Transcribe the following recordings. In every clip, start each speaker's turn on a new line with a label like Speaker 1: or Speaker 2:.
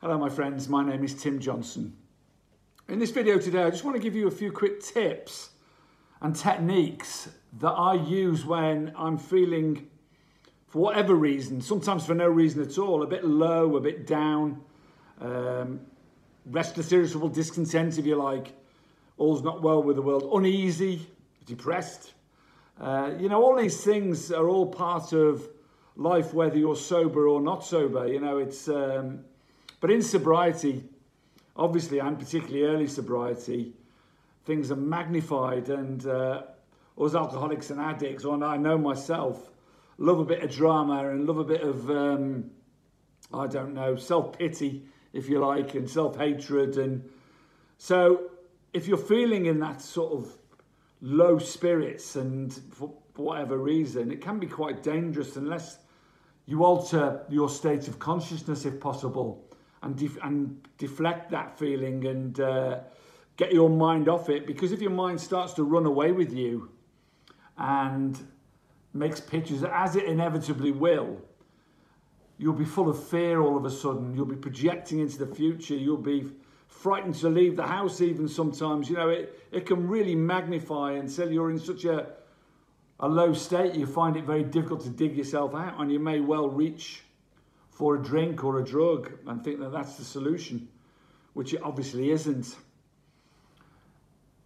Speaker 1: Hello my friends, my name is Tim Johnson. In this video today I just want to give you a few quick tips and techniques that I use when I'm feeling, for whatever reason, sometimes for no reason at all, a bit low, a bit down, um, restless, irritable, discontent if you like, all's not well with the world, uneasy, depressed. Uh, you know, all these things are all part of life, whether you're sober or not sober. You know, it's... Um, but in sobriety, obviously, and particularly early sobriety, things are magnified. And uh, us alcoholics and addicts, or I know myself, love a bit of drama and love a bit of, um, I don't know, self pity, if you like, and self hatred. And so, if you're feeling in that sort of low spirits and for, for whatever reason, it can be quite dangerous unless you alter your state of consciousness if possible and, def- and deflect that feeling and uh, get your mind off it. Because if your mind starts to run away with you and makes pictures, as it inevitably will, you'll be full of fear all of a sudden. You'll be projecting into the future. You'll be frightened to leave the house even sometimes. You know, it, it can really magnify until you're in such a, a low state, you find it very difficult to dig yourself out and you may well reach for a drink or a drug and think that that's the solution, which it obviously isn't.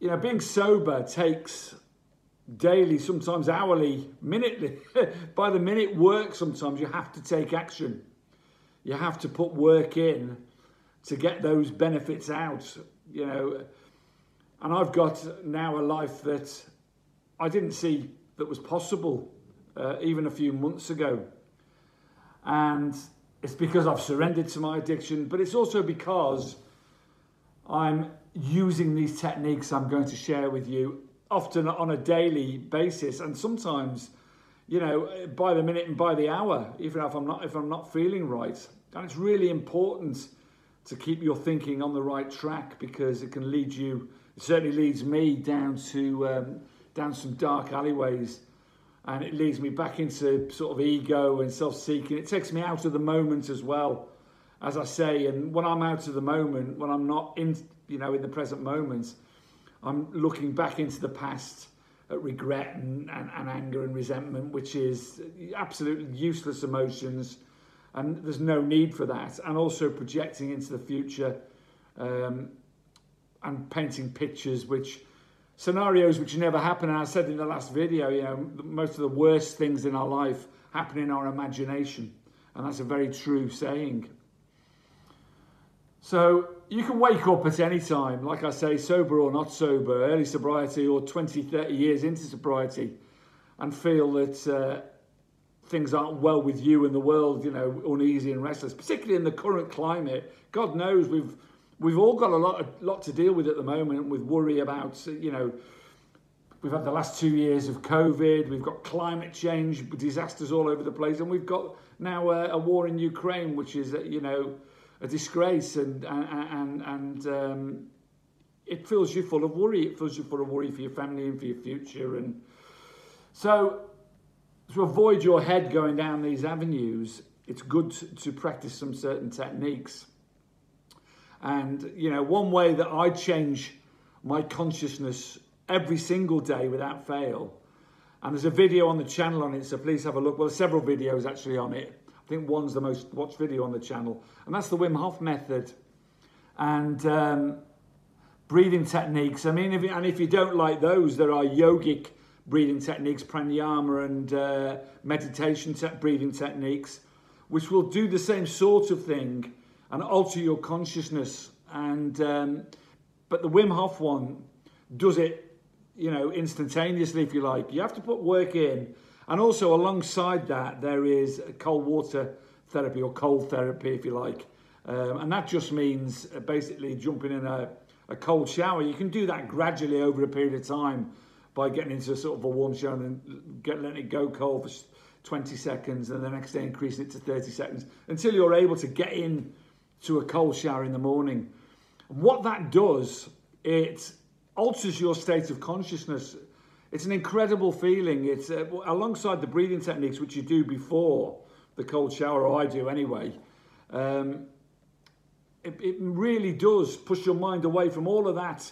Speaker 1: You know, being sober takes daily, sometimes hourly, minutely, by the minute work sometimes. You have to take action. You have to put work in to get those benefits out, you know. And I've got now a life that I didn't see that was possible uh, even a few months ago. And it's because I've surrendered to my addiction, but it's also because I'm using these techniques I'm going to share with you often on a daily basis. And sometimes you know by the minute and by the hour even if I'm not if I'm not feeling right. And it's really important to keep your thinking on the right track because it can lead you it certainly leads me down to um, down some dark alleyways and it leads me back into sort of ego and self-seeking. It takes me out of the moment as well, as I say. And when I'm out of the moment, when I'm not in, you know, in the present moment, I'm looking back into the past at regret and, and, and anger and resentment, which is absolutely useless emotions, and there's no need for that. And also projecting into the future um, and painting pictures which scenarios which never happen. And I said in the last video, you know, most of the worst things in our life happen in our imagination. And that's a very true saying. So you can wake up at any time, like I say, sober or not sober, early sobriety or 20, 30 years into sobriety, and feel that uh, things aren't well with you and the world, you know, uneasy and restless, particularly in the current climate. God knows we've we've all got a lot, a lot to deal with at the moment with worry about, you know, we've had the last two years of COVID, we've got climate change, disasters all over the place, and we've got now a, a war in Ukraine, which is, you know, a disgrace, and and and um, it fills you full of worry. It fills you full of worry for your family and for your future, and so to avoid your head going down these avenues, it's good to practice some certain techniques. And, you know, one way that I change my consciousness every single day without fail, and there's a video on the channel on it, so please have a look. Well, several videos actually on it. I think one's the most watched video on the channel, and that's the Wim Hof method. And um, breathing techniques. I mean, if and if you don't like those, there are yogic breathing techniques, pranayama and uh, meditation te breathing techniques, which will do the same sort of thing and alter your consciousness. And um, but the Wim Hof one does it, you know, instantaneously if you like. You have to put work in, and also alongside that there is cold water therapy or cold therapy if you like, um, and that just means uh, basically jumping in a, a cold shower. You can do that gradually over a period of time by getting into sort of a warm shower and get letting it go cold for 20 seconds and the next day increasing it to 30 seconds until you're able to get in to a cold shower in the morning. What that does, it alters your state of consciousness. It's an incredible feeling. It's uh, alongside the breathing techniques, which you do before the cold shower, or I do anyway. Um, it, it really does push your mind away from all of that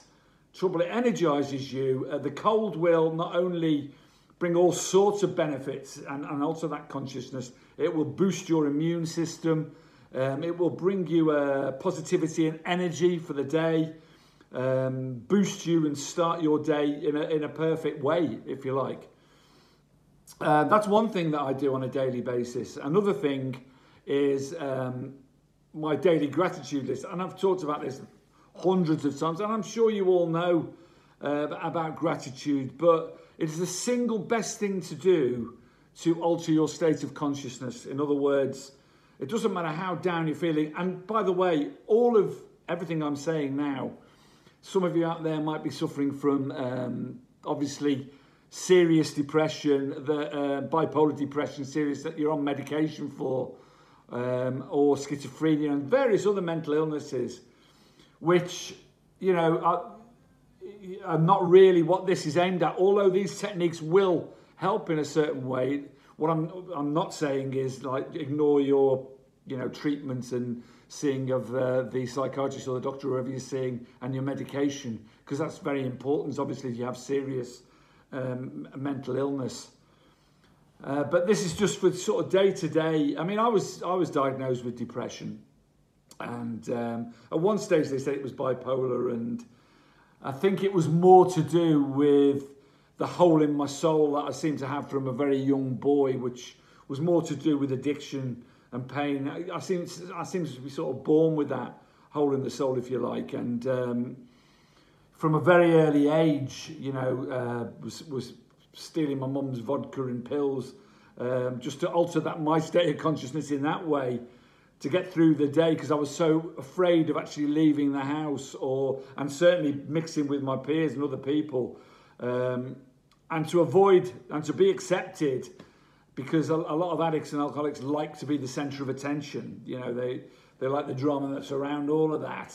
Speaker 1: trouble. It energizes you. Uh, the cold will not only bring all sorts of benefits and, and also that consciousness, it will boost your immune system. Um, it will bring you uh, positivity and energy for the day, um, boost you and start your day in a, in a perfect way, if you like. Uh, that's one thing that I do on a daily basis. Another thing is um, my daily gratitude list. And I've talked about this hundreds of times, and I'm sure you all know uh, about gratitude, but it is the single best thing to do to alter your state of consciousness. In other words, it doesn't matter how down you're feeling. And by the way, all of everything I'm saying now, some of you out there might be suffering from um, obviously serious depression, the uh, bipolar depression, serious that you're on medication for, um, or schizophrenia and various other mental illnesses, which you know are, are not really what this is aimed at. Although these techniques will help in a certain way, what I'm I'm not saying is like ignore your you know treatments and seeing of uh, the psychiatrist or the doctor, or whoever you're seeing, and your medication, because that's very important. Obviously, if you have serious um, mental illness. Uh, but this is just for sort of day to day. I mean, I was I was diagnosed with depression, and um, at one stage they said it was bipolar, and I think it was more to do with the hole in my soul that I seem to have from a very young boy, which was more to do with addiction and pain. I, I seem I to be sort of born with that hole in the soul, if you like, and um, from a very early age, you know, uh, was was stealing my mum's vodka and pills um, just to alter that my state of consciousness in that way to get through the day because I was so afraid of actually leaving the house or and certainly mixing with my peers and other people um, and to avoid and to be accepted because a, a, lot of addicts and alcoholics like to be the center of attention you know they they like the drama that's around all of that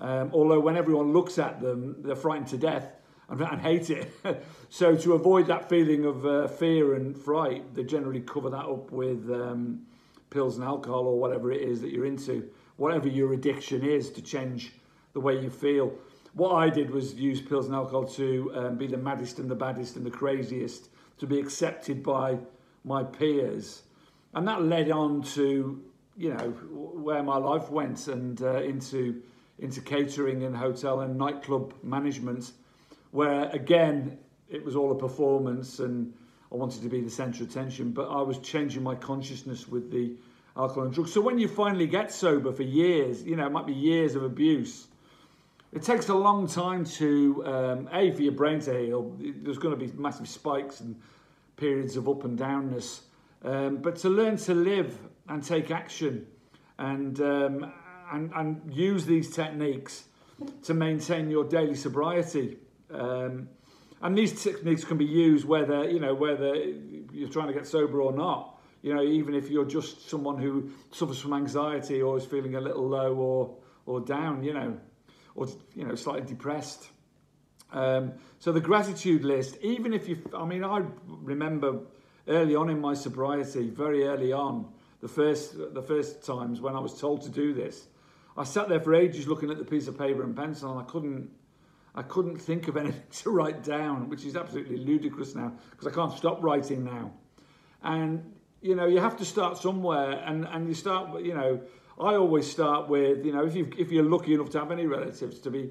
Speaker 1: um, although when everyone looks at them they're frightened to death and, and hate it. so to avoid that feeling of uh, fear and fright, they generally cover that up with um, pills and alcohol or whatever it is that you're into, whatever your addiction is to change the way you feel. What I did was use pills and alcohol to um, be the maddest and the baddest and the craziest, to be accepted by my peers. And that led on to, you know, where my life went and uh, into, into catering and hotel and nightclub management where again it was all a performance and I wanted to be the centre of attention, but I was changing my consciousness with the alcohol and drugs. So when you finally get sober for years, you know, it might be years of abuse. It takes a long time to, um, A, for your brain to heal. There's going to be massive spikes and periods of up and downness. Um, but to learn to live and take action and, um, and, and use these techniques to maintain your daily sobriety. Um, and these techniques can be used whether you know whether you're trying to get sober or not. You know, even if you're just someone who suffers from anxiety or is feeling a little low or or down, you know, or you know, slightly depressed. Um, so the gratitude list, even if you, I mean, I remember early on in my sobriety, very early on, the first the first times when I was told to do this, I sat there for ages looking at the piece of paper and pencil, and I couldn't I couldn't think of anything to write down, which is absolutely ludicrous now because I can't stop writing now. And you know, you have to start somewhere, and and you start. You know, I always start with you know, if you if you're lucky enough to have any relatives, to be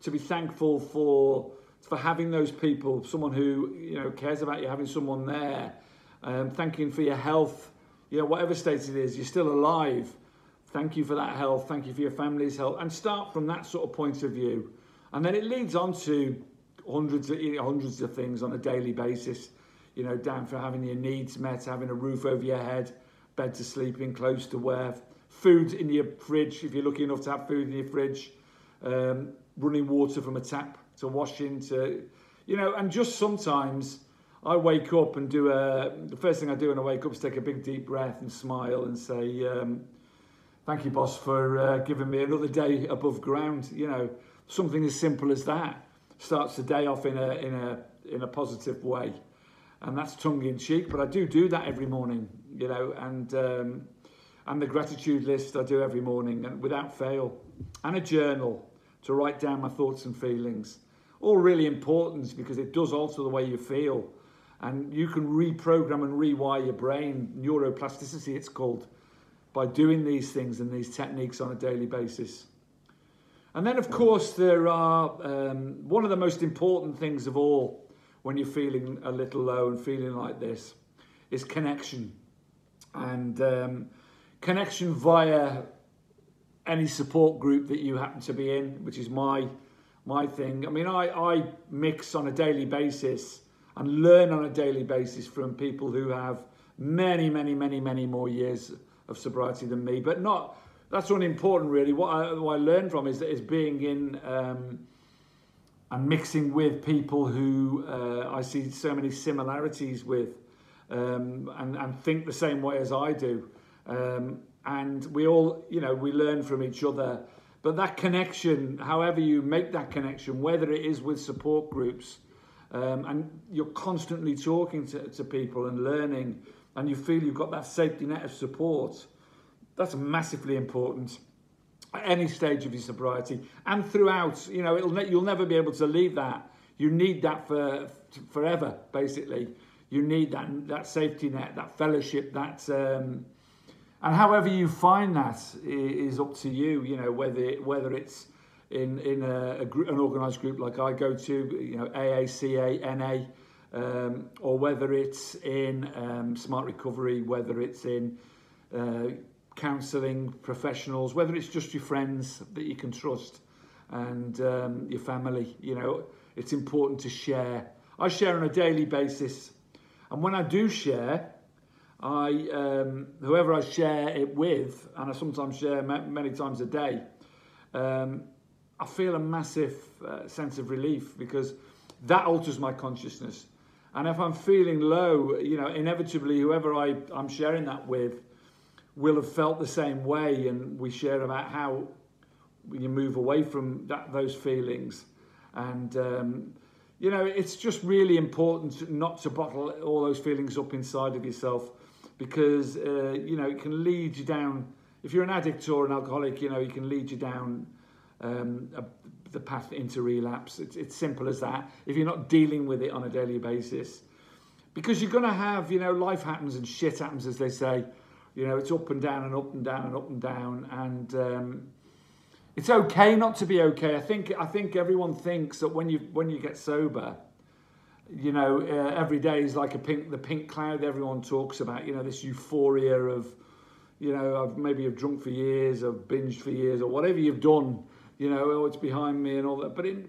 Speaker 1: to be thankful for for having those people, someone who you know cares about you, having someone there, um, thanking for your health. You know, whatever state it is, you're still alive. Thank you for that health. Thank you for your family's health, and start from that sort of point of view. And then it leads on to hundreds of, hundreds of things on a daily basis, you know, down for having your needs met, having a roof over your head, bed to sleep in, clothes to wear, food in your fridge, if you're lucky enough to have food in your fridge, um, running water from a tap to washing to, you know, and just sometimes I wake up and do a, the first thing I do when I wake up is take a big deep breath and smile and say, um, thank you, boss, for uh, giving me another day above ground, you know, something as simple as that starts the day off in a in a in a positive way. And that's tongue in cheek but I do do that every morning you know and um, and the gratitude list I do every morning and without fail, and a journal to write down my thoughts and feelings. All really important because it does alter the way you feel. And you can reprogram and rewire your brain, neuroplasticity it's called, by doing these things and these techniques on a daily basis. And then, of course, there are um, one of the most important things of all when you're feeling a little low and feeling like this is connection. And um, connection via any support group that you happen to be in, which is my my thing. I mean, I, I mix on a daily basis and learn on a daily basis from people who have many, many, many, many more years of sobriety than me, but not that's unimportant really. What I, what I learned from is is being in um, and mixing with people who uh, I see so many similarities with um, and, and think the same way as I do. Um, and we all, you know, we learn from each other. But that connection, however you make that connection, whether it is with support groups, um, and you're constantly talking to, to people and learning, and you feel you've got that safety net of support, that's massively important at any stage of your sobriety and throughout. You know, it'll you'll never be able to leave that. You need that for forever, basically. You need that that safety net, that fellowship, that. Um, and however you find that is up to you. You know whether whether it's in in a, a an organised group like I go to, you know AACA, NA, um, or whether it's in um, Smart Recovery, whether it's in uh, counselling professionals, whether it's just your friends that you can trust and um, your family. You know, it's important to share. I share on a daily basis, and when I do share, I um, whoever I share it with, and I sometimes share many times a day, um, I feel a massive uh, sense of relief because that alters my consciousness. And if I'm feeling low, you know, inevitably whoever I, I'm sharing that with will have felt the same way, and we share about how you move away from that, those feelings. And um, you know, it's just really important not to bottle all those feelings up inside of yourself because uh, you know it can lead you down. If you're an addict or an alcoholic, you know it can lead you down um, a, the path into relapse. It's, it's simple as that. If you're not dealing with it on a daily basis, because you're going to have, you know, life happens and shit happens, as they say. You know, it's up and down and up and down and up and down, and um, it's okay not to be okay. I think I think everyone thinks that when you when you get sober you know, uh, every day is like a pink, the pink cloud everyone talks about, you know, this euphoria of, you know, I've maybe have drunk for years, I've binged for years, or whatever you've done, you know, oh, it's behind me and all that. But in,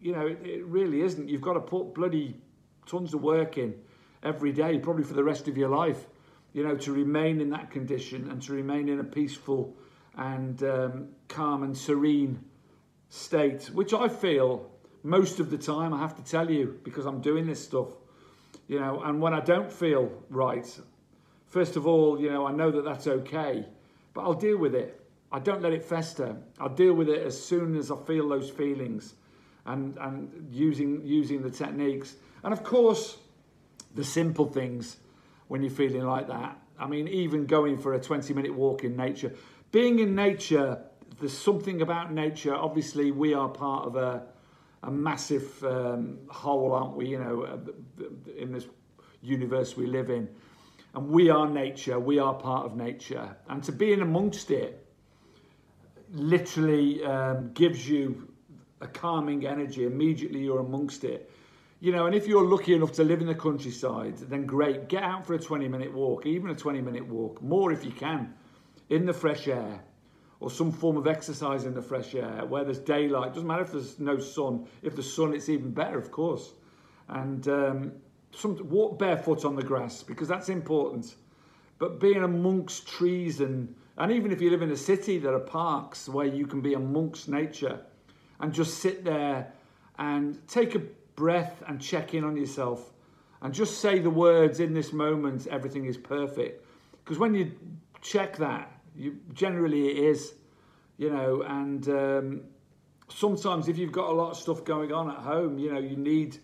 Speaker 1: you know, it, it really isn't. You've got to put bloody tons of work in every day, probably for the rest of your life, you know, to remain in that condition and to remain in a peaceful and um, calm and serene state, which I feel most of the time, I have to tell you, because I'm doing this stuff, you know, and when I don't feel right, first of all, you know, I know that that's okay, but I'll deal with it. I don't let it fester. I'll deal with it as soon as I feel those feelings and, and using, using the techniques. And of course, the simple things when you're feeling like that. I mean, even going for a 20 minute walk in nature. Being in nature, there's something about nature. Obviously, we are part of a, a massive um, whole, aren't we? You know, uh, in this universe we live in, and we are nature. We are part of nature, and to be in amongst it literally um, gives you a calming energy. Immediately you're amongst it. You know, and if you're lucky enough to live in the countryside, then great. Get out for a 20 minute walk, even a 20 minute walk, more if you can, in the fresh air or some form of exercise in the fresh air where there's daylight. Doesn't matter if there's no sun. If there's sun, it's even better, of course. And um, some, walk barefoot on the grass because that's important. But being amongst trees and and even if you live in a city, there are parks where you can be amongst nature and just sit there and take a breath and check in on yourself and just say the words in this moment, everything is perfect. Because when you check that, you generally it is, you know, and um, sometimes if you've got a lot of stuff going on at home, you know, you need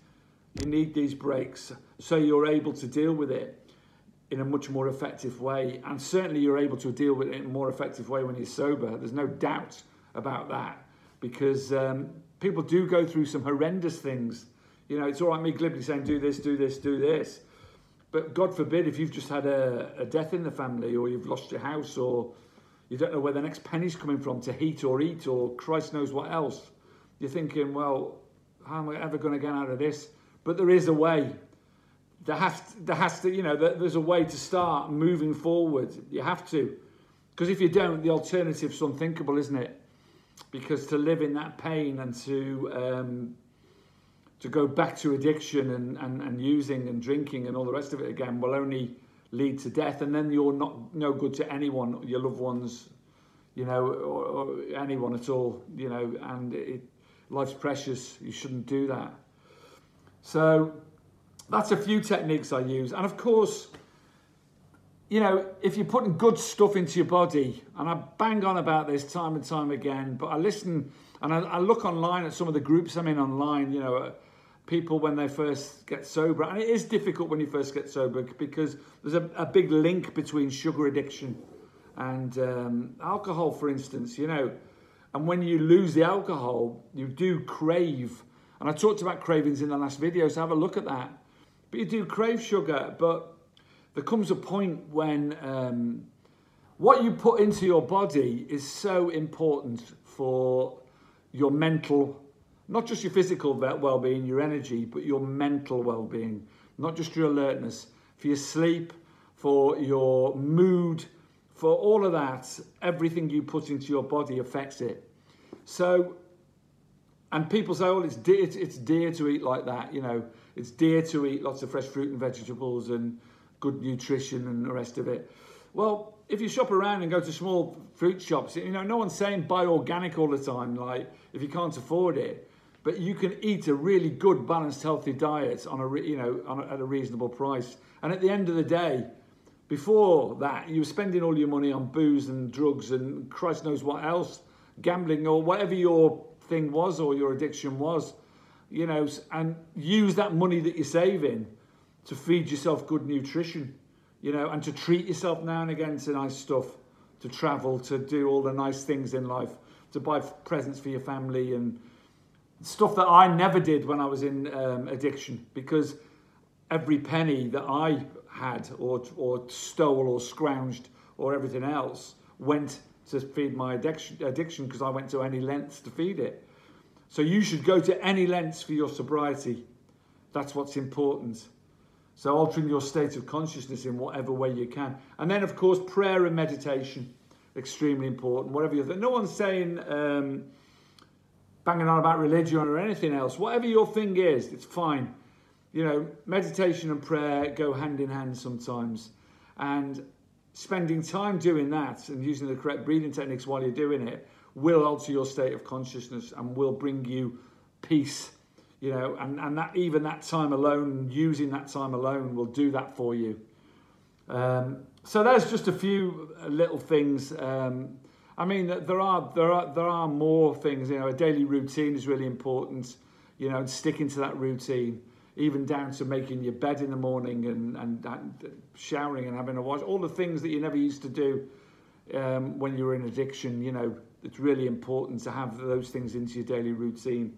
Speaker 1: you need these breaks so you're able to deal with it. in a much more effective way. And certainly you're able to deal with it in a more effective way when you're sober. There's no doubt about that because um, people do go through some horrendous things. You know, it's all right me glibly saying, do this, do this, do this. But God forbid if you've just had a, a death in the family or you've lost your house or you don't know where the next penny's coming from to heat or eat or Christ knows what else. You're thinking, well, how am I ever going to get out of this? But there is a way. There has, to, there has to, you know, there's a way to start moving forward. You have to. Because if you don't, the alternative's unthinkable, isn't it? Because to live in that pain and to um, to go back to addiction and, and, and using and drinking and all the rest of it again will only lead to death. And then you're not no good to anyone, your loved ones, you know, or, or anyone at all, you know, and it, life's precious. You shouldn't do that. So that's a few techniques I use. And of course, you know, if you're putting good stuff into your body, and I bang on about this time and time again, but I listen and I, I look online at some of the groups I'm in online, you know, people when they first get sober. And it is difficult when you first get sober because there's a, a big link between sugar addiction and um, alcohol, for instance, you know. And when you lose the alcohol, you do crave. And I talked about cravings in the last video, so have a look at that. But you do crave sugar, but there comes a point when um, what you put into your body is so important for your mental not just your physical well-being, your energy, but your mental well-being, not just your alertness, for your sleep, for your mood, for all of that, everything you put into your body affects it. So, and people say, oh, it's dear, it's dear to eat like that, you know, it's dear to eat lots of fresh fruit and vegetables and good nutrition and the rest of it. Well, if you shop around and go to small fruit shops, you know, no one's saying buy organic all the time, like if you can't afford it but you can eat a really good, balanced, healthy diet on a you know on a, at a reasonable price. And at the end of the day, before that, you were spending all your money on booze and drugs and Christ knows what else, gambling or whatever your thing was or your addiction was, you know, and use that money that you're saving to feed yourself good nutrition, you know, and to treat yourself now and again to nice stuff, to travel, to do all the nice things in life, to buy presents for your family and stuff that I never did when I was in um, addiction because every penny that I had or, or stole or scrounged or everything else went to feed my addiction addiction because I went to any lengths to feed it. So you should go to any lengths for your sobriety. That's what's important. So altering your state of consciousness in whatever way you can. And then of course prayer and meditation, extremely important. Whatever you're no one's saying um, banging on about religion or anything else. Whatever your thing is, it's fine. You know, meditation and prayer go hand in hand sometimes. And spending time doing that and using the correct breathing techniques while you're doing it will alter your state of consciousness and will bring you peace you know and, and that even that time alone using that time alone will do that for you um, so there's just a few little things um, I mean, there are there are there are more things. You know, a daily routine is really important. You know, and sticking to that routine, even down to making your bed in the morning and and, and showering and having a wash. All the things that you never used to do um, when you were in addiction. You know, it's really important to have those things into your daily routine.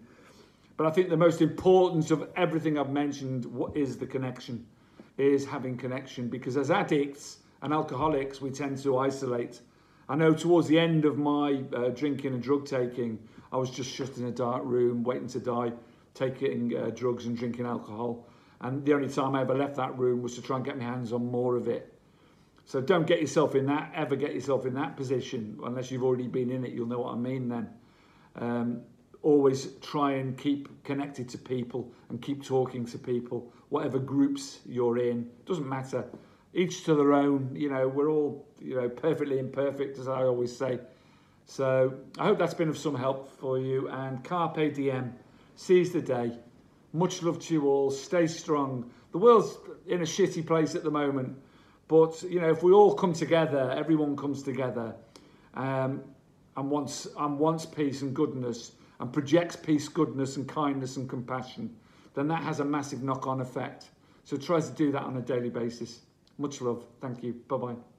Speaker 1: But I think the most important of everything I've mentioned is the connection, is having connection. Because as addicts and alcoholics, we tend to isolate I know towards the end of my uh, drinking and drug taking, I was just shut in a dark room, waiting to die, taking uh, drugs and drinking alcohol. And the only time I ever left that room was to try and get my hands on more of it. So don't get yourself in that, ever get yourself in that position, unless you've already been in it, you'll know what I mean then. Um, always try and keep connected to people and keep talking to people, whatever groups you're in, doesn't matter each to their own. You know, we're all you know perfectly imperfect, as I always say. So I hope that's been of some help for you. And carpe diem, seize the day. Much love to you all. Stay strong. The world's in a shitty place at the moment, but you know if we all come together, everyone comes together, um, and wants and wants peace and goodness, and projects peace, goodness, and kindness and compassion, then that has a massive knock-on effect. So try to do that on a daily basis. Much love. Thank you. Bye bye.